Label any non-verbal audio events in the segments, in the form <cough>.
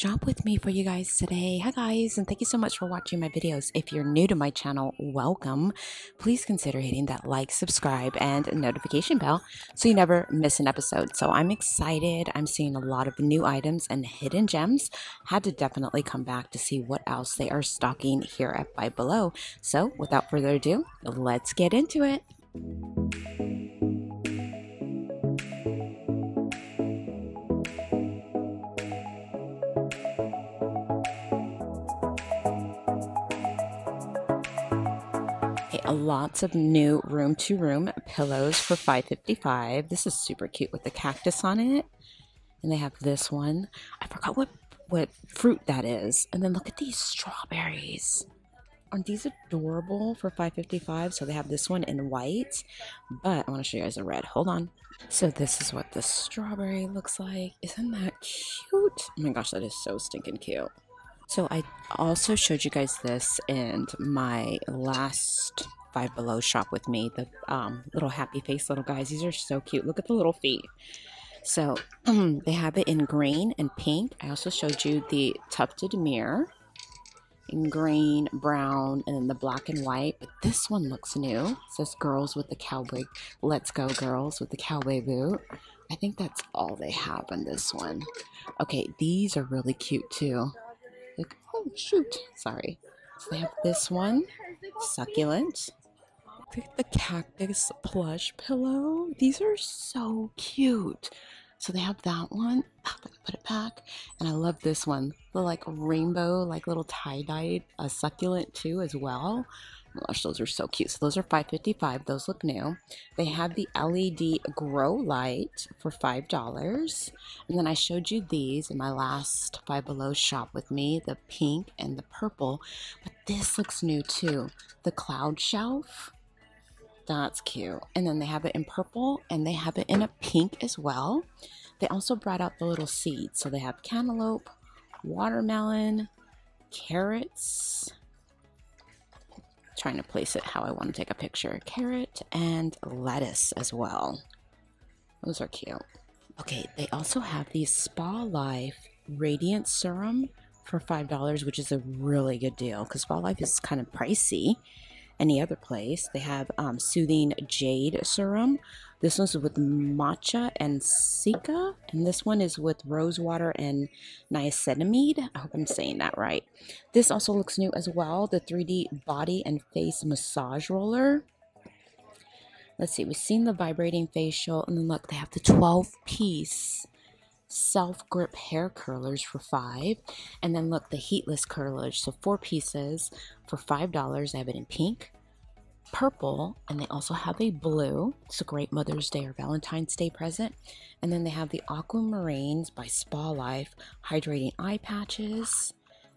Shop with me for you guys today. Hi guys, and thank you so much for watching my videos. If you're new to my channel, welcome. Please consider hitting that like, subscribe, and notification bell so you never miss an episode. So I'm excited. I'm seeing a lot of new items and hidden gems. Had to definitely come back to see what else they are stocking here at Five Below. So without further ado, let's get into it. Lots of new room to room pillows for 555 this is super cute with the cactus on it. And they have this one. I forgot what what fruit that is. And then look at these strawberries. Aren't these adorable for 555 so they have this one in white but i want to show you guys the red. Hold on. So this is what the strawberry looks like. Isn't that cute? Oh my gosh that is so stinking cute so I also showed you guys this in my last Five Below shop with me. The um, little happy face little guys. These are so cute. Look at the little feet. So <clears throat> they have it in green and pink. I also showed you the tufted mirror in green, brown, and then the black and white. But this one looks new. It says girls with the cowboy. Let's go girls with the cowboy boot. I think that's all they have on this one. Okay, these are really cute too. Like, oh shoot, sorry. So they have this one, succulent Look at the cactus plush pillow. These are so cute. So they have that one. Oh, put it back. And I love this one. The like rainbow, like little tie-dyed uh, succulent too as well. Gosh, those are so cute. So those are 5.55. Those look new. They have the LED grow light for $5. And then I showed you these in my last Five Below shop with me, the pink and the purple. But this looks new too. The cloud shelf. That's cute. And then they have it in purple and they have it in a pink as well. They also brought out the little seeds. So they have cantaloupe, watermelon, carrots. Trying to place it how I want to take a picture. Carrot and lettuce as well. Those are cute. Okay, they also have the Spa Life Radiant Serum for $5, which is a really good deal because Spa Life is kind of pricey any other place. They have um, Soothing Jade Serum. This one's with matcha and cica, and this one is with rosewater and niacinamide. I hope I'm saying that right. This also looks new as well. The 3D Body and Face Massage Roller. Let's see, we've seen the vibrating facial, and then look, they have the 12 piece self grip hair curlers for five and then look the heatless curlers so four pieces for five dollars i have it in pink purple and they also have a blue. It's a great mother's day or valentine's day present. And then they have the aquamarines by spa life hydrating eye patches.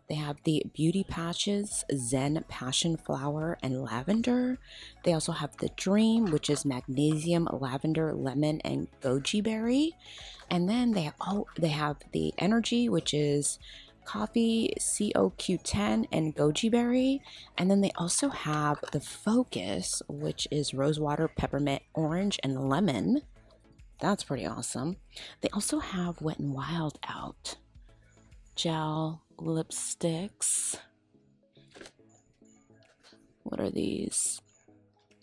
They have the beauty patches zen passion flower and lavender. They also have the dream which is magnesium lavender lemon and goji berry. And then they have oh they have the energy which is coffee coq10 and goji berry. And then they also have the focus which is rosewater peppermint orange and lemon. That's pretty awesome. They also have wet and wild out. Gel lipsticks. What are these?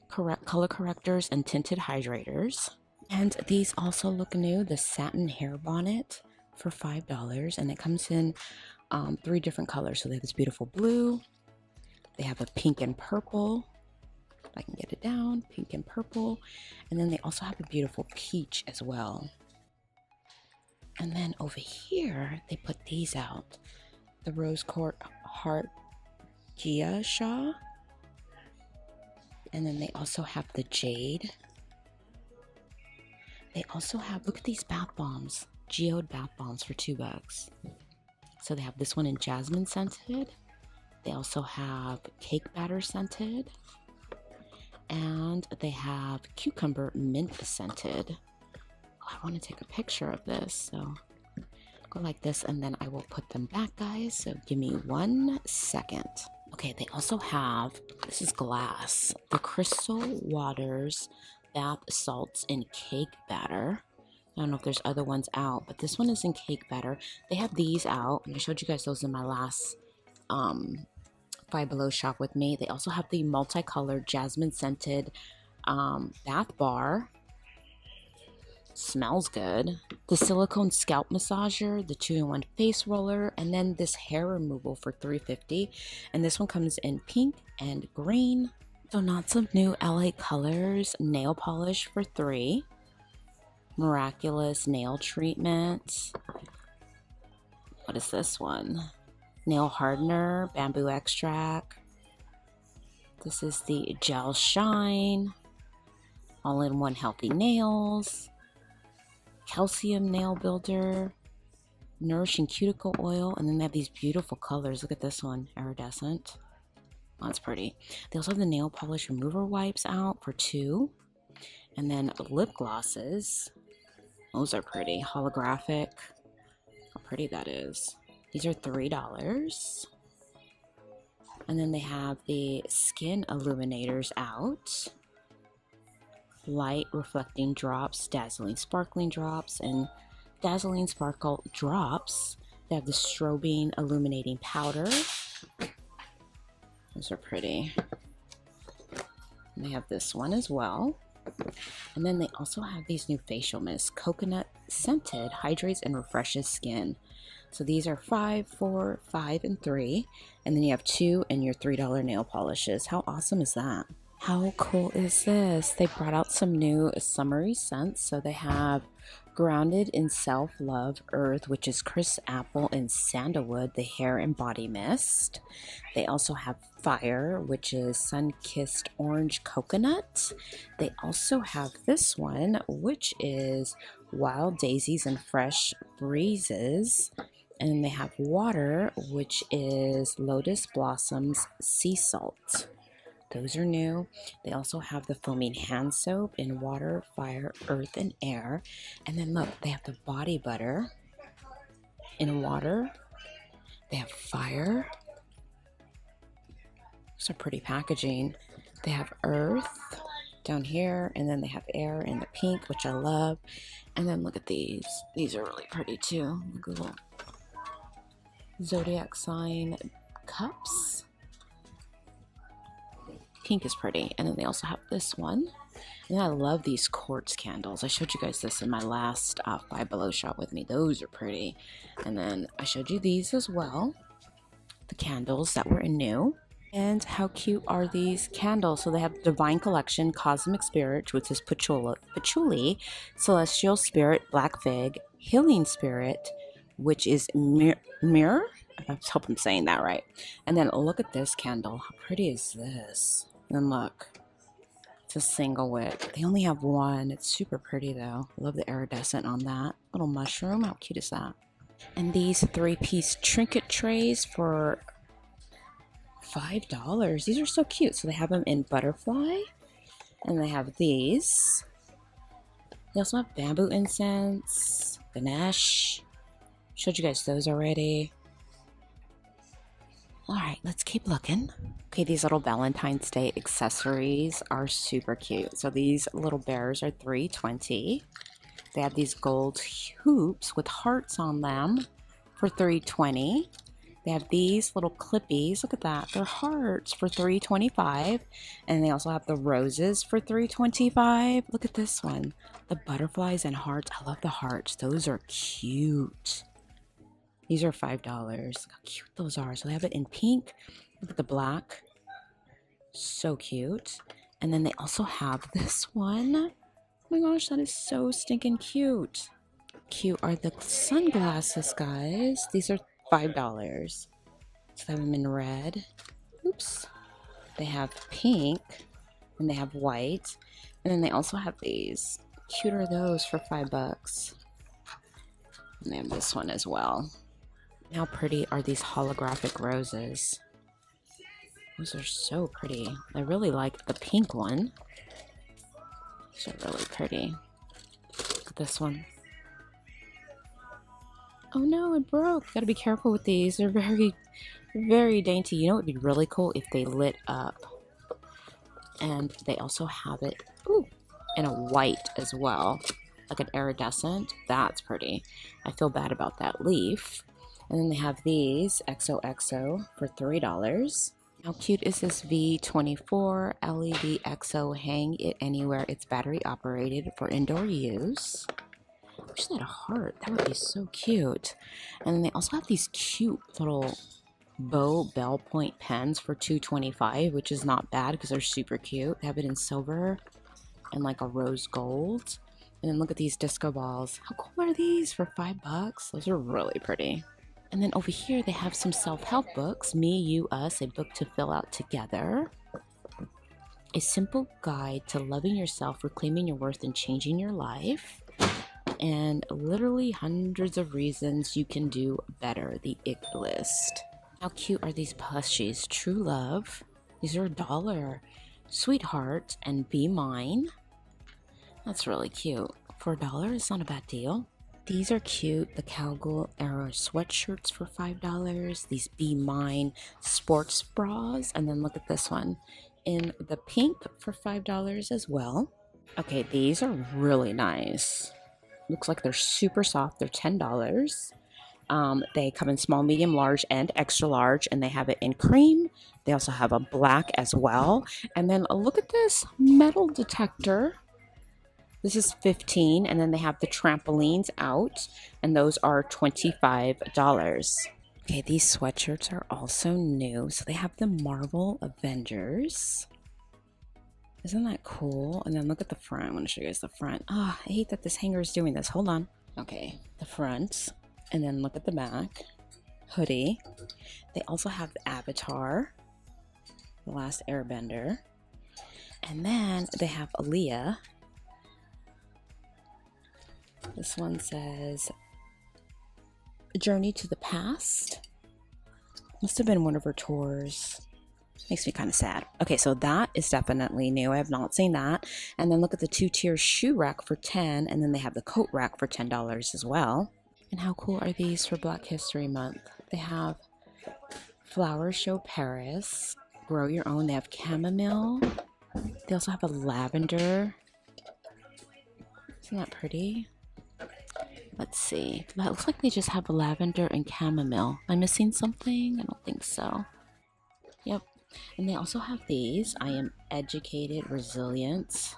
Correct color correctors and tinted hydrators. And these also look new the satin hair bonnet for $5. And it comes in um, three different colors. So they have this beautiful blue, they have a pink and purple. I can get it down, pink and purple. And then they also have a beautiful peach as well. And then over here, they put these out the Rose Quartz Heart Gua Sha. And then they also have the Jade they also have, look at these bath bombs, geode bath bombs for two bucks. So they have this one in jasmine scented. They also have cake batter scented. And they have cucumber mint scented. I want to take a picture of this. So go like this and then I will put them back, guys. So give me one second. Okay, they also have, this is glass, the Crystal Waters bath salts and cake batter I don't know if there's other ones out, but this one is in cake batter. They have these out, and I showed you guys those in my last um, Five Below shop with me. They also have the multicolored jasmine scented um, bath bar. Smells good. The silicone scalp massager, the two-in-one face roller, and then this hair removal for 350 And this one comes in pink and green. So not some new LA colors. Nail polish for three. Miraculous nail treatment. What is this one? Nail hardener, bamboo extract. This is the gel shine. All in one healthy nails calcium nail builder, nourishing cuticle oil, and then they have these beautiful colors. Look at this one, iridescent. That's pretty. They also have the nail polish remover wipes out for two. And then lip glosses. Those are pretty. Holographic. How pretty that is. These are $3. And then they have the skin illuminators out light reflecting drops, dazzling sparkling drops, and dazzling sparkle drops. They have the strobing illuminating powder. Those are pretty. And they have this one as well. And then they also have these new facial mists. Coconut scented hydrates and refreshes skin. So these are five, four, five, and three. And then you have two and your $3 nail polishes. How awesome is that? How cool is this? They brought out some new summery scents. So they have Grounded in Self Love Earth, which is Crisp Apple and Sandalwood, the hair and body mist. They also have Fire, which is Sun Kissed Orange Coconut. They also have this one, which is Wild Daisies and Fresh Breezes. And they have Water, which is Lotus Blossoms Sea Salt. Those are new. They also have the foaming hand soap in water, fire, earth, and air. And then look, they have the body butter in water. They have fire. So pretty packaging. They have earth down here, and then they have air in the pink, which I love. And then look at these. These are really pretty too. Google zodiac sign cups pink is pretty. And then they also have this one. And I love these quartz candles. I showed you guys this in my last uh, Five Below shop with me. Those are pretty. And then I showed you these as well. The candles that were in new. And how cute are these candles? So they have Divine Collection, Cosmic Spirit, which is patchouli, patchouli Celestial Spirit, Black Fig, Healing Spirit, which is mir- Mirror. I hope I'm saying that right. And then look at this candle. How pretty is this? And look, it's a single wick. They only have one. It's super pretty though. Love the iridescent on that. Little mushroom. How cute is that? And these three piece trinket trays for $5. These are so cute. So they have them in butterfly. And they have these. They also have bamboo incense, Ganesh. Showed you guys those already. All right, let's keep looking. Okay, these little Valentine's Day accessories are super cute. So these little bears are 320. They have these gold hoops with hearts on them for 320. They have these little clippies. Look at that. They're hearts for 325. And they also have the roses for 325. Look at this one. The butterflies and hearts. I love the hearts. Those are cute. These are $5. Look how cute those are. So they have it in pink. Look at the black. So cute. And then they also have <laughs> this one. Oh my gosh, that is so stinking cute. Cute are the sunglasses, guys. These are $5. So they have them in red. Oops. They have pink. And they have white. And then they also have these. Cute are those for five bucks. And have this one as well. How pretty are these holographic roses? Those are so pretty. I really like the pink one. These are really pretty. This one. Oh no, it broke. Gotta be careful with these. They're very, very dainty. You know it would be really cool if they lit up. And they also have it ooh, in a white as well. like an iridescent. That's pretty. I feel bad about that leaf. And then they have these XOXO for $3. How cute is this V24 LED XO hang it anywhere? It's battery operated for indoor use. I wish they had a heart. That would be so cute. And then they also have these cute little bow bell point pens for 225 which is not bad because they're super cute. They have it in silver and like a rose gold. And then look at these disco balls. How cool are these for five bucks? Those are really pretty. And then over here, they have some self help books Me, You, Us, a book to fill out together. A simple guide to loving yourself, reclaiming your worth, and changing your life. And literally hundreds of reasons you can do better. The ick list. How cute are these plushies? True love. These are a dollar. Sweetheart and Be Mine. That's really cute. For a dollar, it's not a bad deal. These are cute. The Cowgirl Era sweatshirts for $5. These Be Mine sports bras. And then look at this one in the pink for $5 as well. Okay, these are really nice. Looks like they're super soft. They're $10. Um, they come in small, medium, large, and extra large, and they have it in cream. They also have a black as well. And then look at this metal detector this is 15 and then they have the trampolines out and those are $25. Okay, these sweatshirts are also new. So they have the Marvel Avengers. Isn't that cool? And then look at the front. I want to show you guys the front. Oh, I hate that this hanger is doing this. Hold on. Okay, the front. And then look at the back. Hoodie. They also have the Avatar. The Last Airbender. And then they have Aaliyah this one says Journey to the Past. Must have been one of her tours. Makes me kind of sad. Okay, so that is definitely new. I have not seen that. And then look at the two tier shoe rack for 10 and then they have the coat rack for $10 as well. And how cool are these for Black History Month? They have Flower Show Paris, Grow Your Own. They have chamomile. They also have a lavender. Isn't that pretty? Let's see. That looks like they just have lavender and chamomile. Am I missing something? I don't think so. Yep. And they also have these. I am educated, resilient,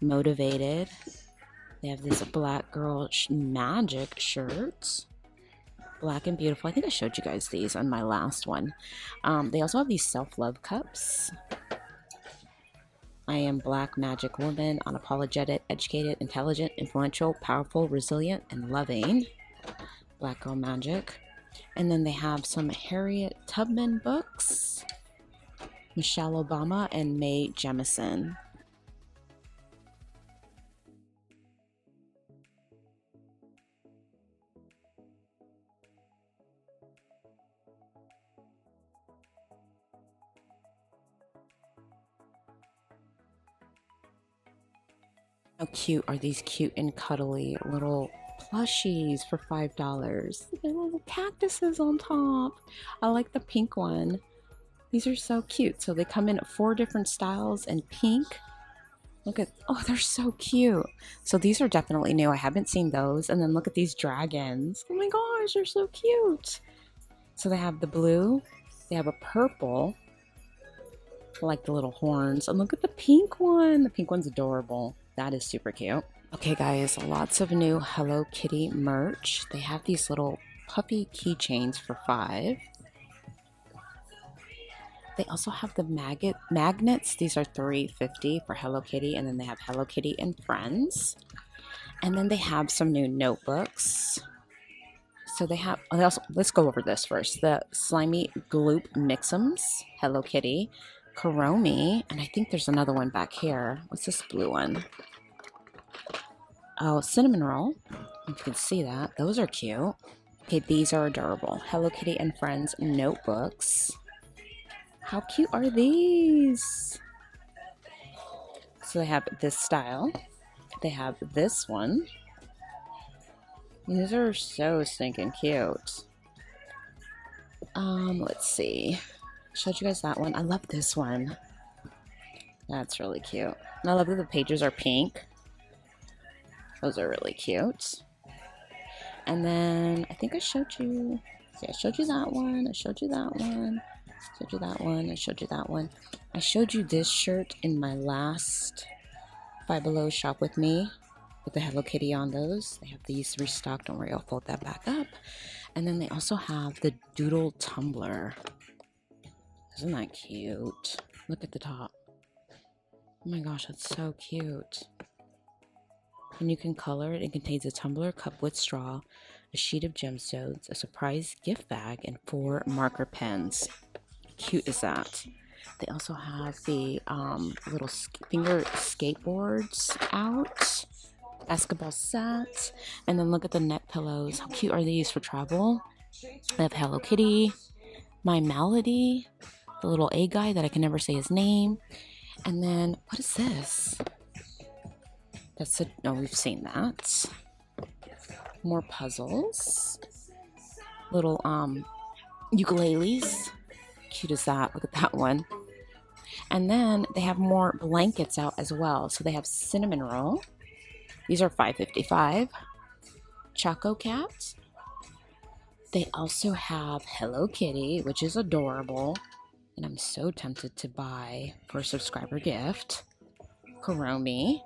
motivated. They have this black girl sh magic shirt. Black and beautiful. I think I showed you guys these on my last one. Um, they also have these self-love cups. I am Black Magic Woman, unapologetic, educated, intelligent, influential, powerful, resilient, and loving. Black Girl Magic. And then they have some Harriet Tubman books, Michelle Obama, and Mae Jemison. How cute are these cute and cuddly little plushies for $5? Little cactuses on top. I like the pink one. These are so cute. So they come in four different styles and pink. Look at, oh, they're so cute. So these are definitely new. I haven't seen those. And then look at these dragons. Oh my gosh, they're so cute. So they have the blue, they have a purple, I like the little horns. And look at the pink one. The pink one's adorable. That is super cute. Okay, guys, lots of new Hello Kitty merch. They have these little puppy keychains for five. They also have the maggot magnets. These are three fifty for Hello Kitty, and then they have Hello Kitty and Friends. And then they have some new notebooks. So they have. Oh, they also, let's go over this first. The slimy gloop mixums, Hello Kitty, Kuromi, and I think there's another one back here. What's this blue one? Oh, cinnamon roll. You can see that. Those are cute. Okay, these are adorable. Hello Kitty and Friends notebooks. How cute are these? So they have this style. They have this one. These are so stinking cute. Um, let's see showed you guys that one. I love this one. That's really cute. And I love that the pages are pink. Those are really cute. And then I think I showed you, see, I showed you that one. I showed you that one. I showed you that one. I showed you that one. I showed you this shirt in my last Five Below shop with me with the Hello Kitty on those. They have these restocked. Don't worry, I'll fold that back up. And then they also have the Doodle Tumbler. Isn't that cute? Look at the top. Oh my gosh, that's so cute. And you can color it. It contains a tumbler cup with straw, a sheet of gemstones, a surprise gift bag, and four marker pens. Cute is that? They also have the um, little finger skateboards out. Basketball set. And then look at the neck pillows. How cute are these for travel? I have Hello Kitty, My Melody, the little A guy that I can never say his name. And then, what is this? That's a, no, we've seen that. More puzzles. Little um ukuleles. Cute as that. Look at that one. And then they have more blankets out as well. So they have cinnamon roll. These are 5.55. Choco Cat. They also have Hello Kitty, which is adorable. And I'm so tempted to buy for a subscriber gift. Kuromi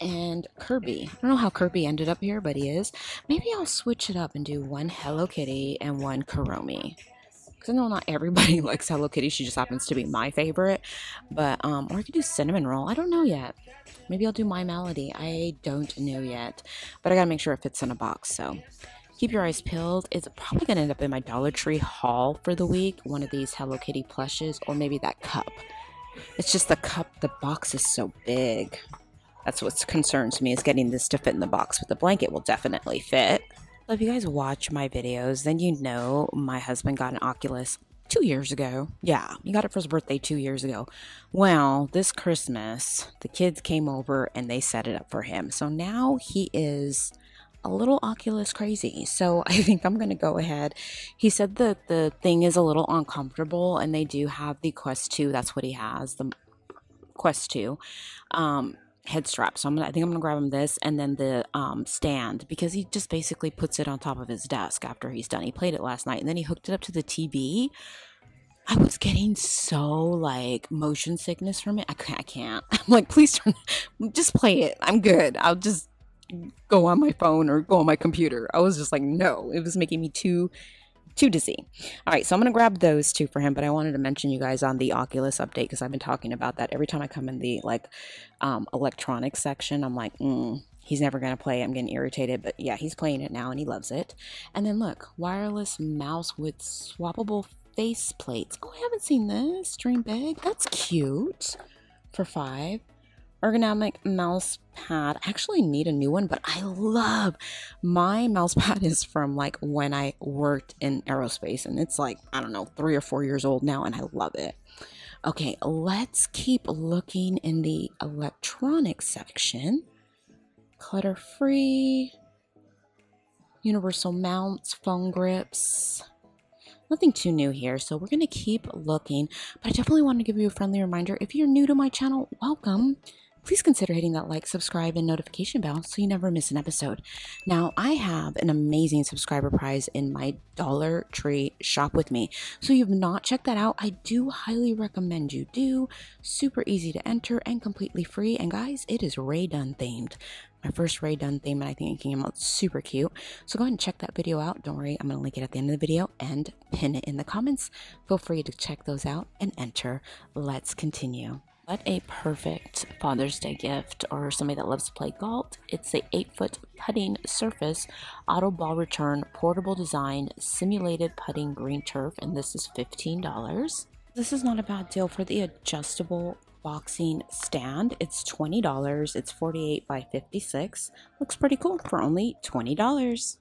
and Kirby. I don't know how Kirby ended up here, but he is. Maybe I'll switch it up and do one Hello Kitty and one Kuromi. Because I know not everybody <laughs> likes Hello Kitty. She just happens to be my favorite. But, um, or I could do Cinnamon Roll. I don't know yet. Maybe I'll do My Melody. I don't know yet. But I gotta make sure it fits in a box, so keep your eyes peeled. It's probably going to end up in my Dollar Tree haul for the week. One of these Hello Kitty plushes, or maybe that cup. It's just the cup, the box is so big. That's what concerns me is getting this to fit in the box, but the blanket will definitely fit. If you guys watch my videos, then you know my husband got an Oculus two years ago. Yeah, he got it for his birthday two years ago. Well, this Christmas, the kids came over and they set it up for him. So now he is a little Oculus crazy. So <laughs> I think I'm going to go ahead. He said that the thing is a little uncomfortable and they do have the Quest 2. That's what he has, the Quest 2. Um, head strap. So I'm gonna, I think I'm gonna grab him this and then the um, stand because he just basically puts it on top of his desk after he's done. He played it last night and then he hooked it up to the TV. I was getting so like motion sickness from it. I can't. I can't. <laughs> I'm like, please turn, <laughs> just play it. I'm good. I'll just go on my phone or go on my computer. I was just like, no. It was making me too too dizzy. All right, so I'm going to grab those two for him, but I wanted to mention you guys on the Oculus update because I've been talking about that every time I come in the like um, electronics section. I'm like, mm, he's never going to play. I'm getting irritated, but yeah, he's playing it now and he loves it. And then look, wireless mouse with swappable face plates. Oh, I haven't seen this. Dream big. That's cute for five ergonomic mouse pad. I actually need a new one, but I love my mouse <laughs> pad is from like when I worked in aerospace and it's like, I don't know, three or four years old now and I love it. Okay, let's keep looking in the electronic section. Clutter free, universal mounts, phone grips. Nothing too new here, so we're to keep looking. But I definitely want to give you a friendly reminder if you're new to my channel, welcome please consider hitting that like, subscribe, and notification bell so you never miss an episode. Now, I have an amazing subscriber prize in my Dollar Tree shop with me. So you've not checked that out, I do highly recommend you do. Super easy to enter and completely free. And guys, it is Rae Dunn themed. My first Rae Dunn theme, and I think it came out super cute. So go ahead and check that video out. Don't worry, I'm going to link it at the end of the video and pin it in the comments. Feel free to check those out and enter. Let's continue. What a perfect Father's Day gift or somebody that loves to play golf. It's a 8 foot putting surface, auto ball return, portable design, simulated putting green turf, and this is $15. This is not a bad deal for the adjustable boxing stand. It's $20. It's 48 by 56. Looks pretty cool for only $20.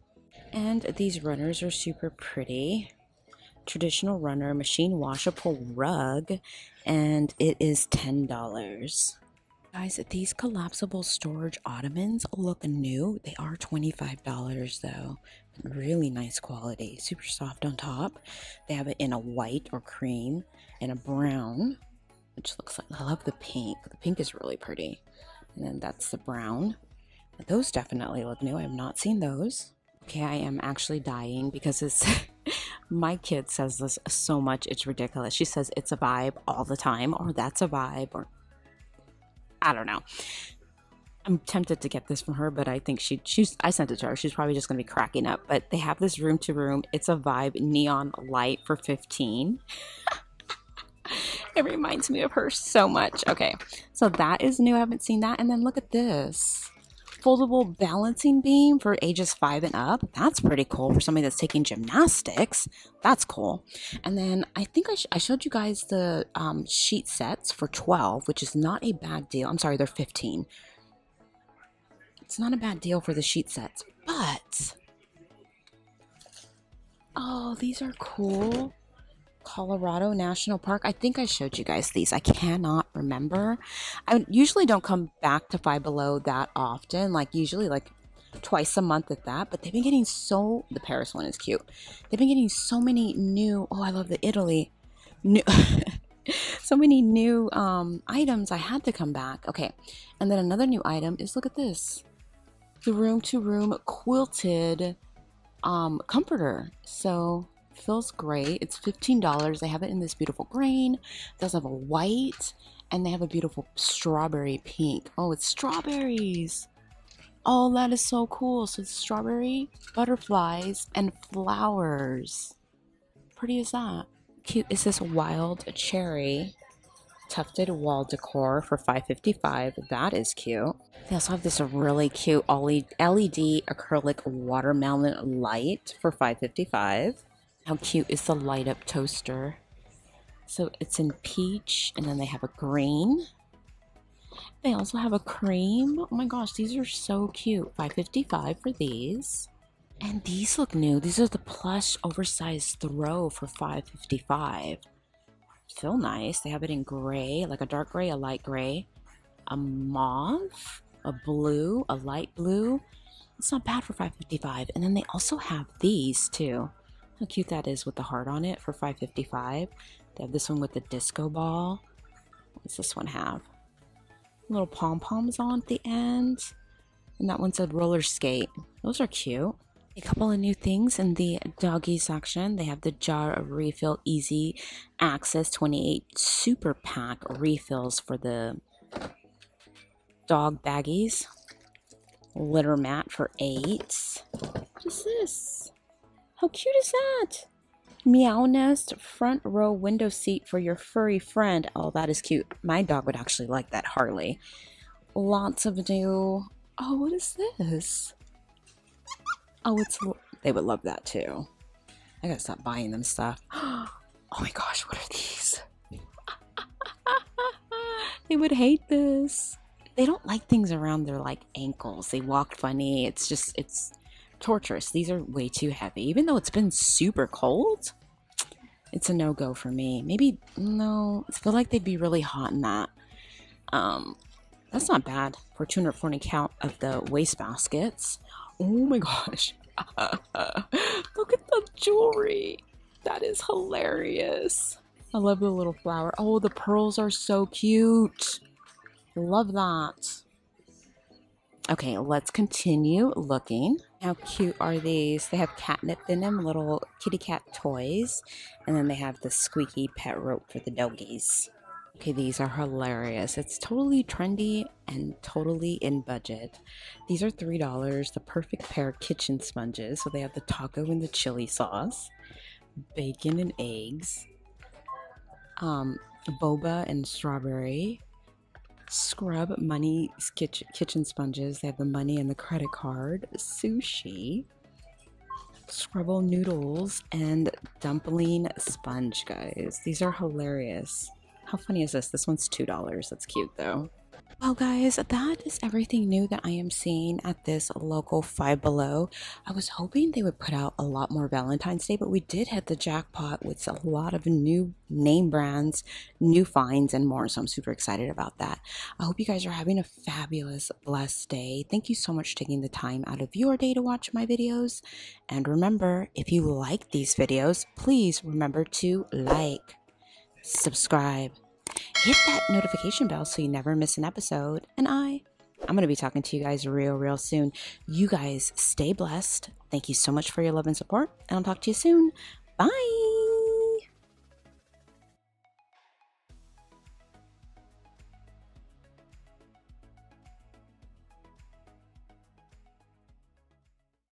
And these runners are super pretty traditional runner machine washable rug and it is $10. Guys, these collapsible storage ottomans look new. They are $25 though. Really nice quality. Super soft on top. They have it in a white or cream and a brown, which looks like I love the pink. The pink is really pretty. And then that's the brown. Those definitely look new. I have not seen those. Okay, I am actually dying because it's <laughs> my kid says this so much it's ridiculous. She says it's a vibe all the time, or that's a vibe, or I don't know. I'm tempted to get this from her, but I think she she's I sent it to her. She's probably just gonna be cracking up. But they have this room to room. It's a vibe neon light for 15. <laughs> it reminds me of her so much. Okay, so that is new. I haven't seen that. And then look at this foldable balancing beam for ages five and up. That's pretty cool for somebody that's taking gymnastics. That's cool. And then I think I, sh- I showed you guys the um, sheet sets for 12, which is not a bad deal. I'm sorry, they're 15. It's not a bad deal for the sheet sets, but oh, these are cool. Colorado National Park. I think I showed you guys these. I cannot remember. I usually don't come back to Five Below that often, like usually like twice a month at that, but they've been getting so the Paris one is cute. They've been getting so many new oh, I love the Italy. New <laughs> so many new um items I had to come back. Okay. And then another new item is look at this. The room to room quilted um comforter. So feels great. It's $15. They have it in this beautiful green. It does have a white and they have a beautiful strawberry pink. Oh, it's strawberries. Oh, that is so cool. So it's strawberry, butterflies, and flowers. Pretty is that? Cute is this wild cherry tufted wall decor for 555 that is cute they also have this really cute led acrylic watermelon light for 555 how cute is the light up toaster? So it's in peach and then they have a green. They also have a cream. Oh my gosh, these are so cute. 555 for these. And these look new. These are the plush oversized throw for 555. Feel nice. They have it in gray, like a dark gray, a light gray, a mauve, a blue, a light blue. It's not bad for 555. And then they also have these too. How cute that is with the heart on it for 555. They have this one with the disco ball. What does this one have? Little pom-poms on at the end. And that one said roller skate. Those are cute. A couple of new things in the doggy section. They have the jar of refill easy access 28 super pack refills for the dog baggies. Litter mat for eight. What is this? How cute is that? Meow Nest front row window seat for your furry friend. Oh, that is cute. My dog would actually like that, Harley. Lots of new. Oh, what is this? Oh, it's. They would love that too. I gotta stop buying them stuff. <gasps> Oh my gosh, what are these? <laughs> they would hate this. They don't like things around their like ankles. They walk funny. It's just, it's torturous. These are way too heavy. Even though it's been super cold, it's a no-go for me. Maybe, no, I feel like they'd be really hot in that. Um, that's not bad for 240 count of the waste baskets. Oh my gosh. <laughs> Look at the jewelry. That is hilarious. I love the little flower. Oh, the pearls are so cute. Love that. Okay, let's continue looking. How cute are these? They have catnip in them, little kitty cat toys. And then they have the squeaky pet rope for the doggies. Okay, these are hilarious. It's totally trendy and totally in budget. These are $3. The perfect pair of kitchen sponges. So they have the taco and the chili sauce, bacon and eggs, um, boba and strawberry, scrub money kitchen sponges. They have the money and the credit card, sushi, scrubble noodles, and dumpling sponge, guys. These are hilarious. How funny is this? This one's $2. That's cute though. Well, guys, that is everything new that I am seeing at this local Five Below. I was hoping they would put out a lot more Valentine's Day, but we did hit the jackpot with a lot of new name brands, new finds, and more. So I'm super excited about that. I hope you guys are having a fabulous, blessed day. Thank you so much taking the time out of your day to watch my videos. And remember, if you like these videos, please remember to like, subscribe, hit that notification bell so you never miss an episode, and I I'm going to be talking to you guys real, real soon. You guys stay blessed. Thank you so much for your love and support, and I'll talk to you soon. Bye.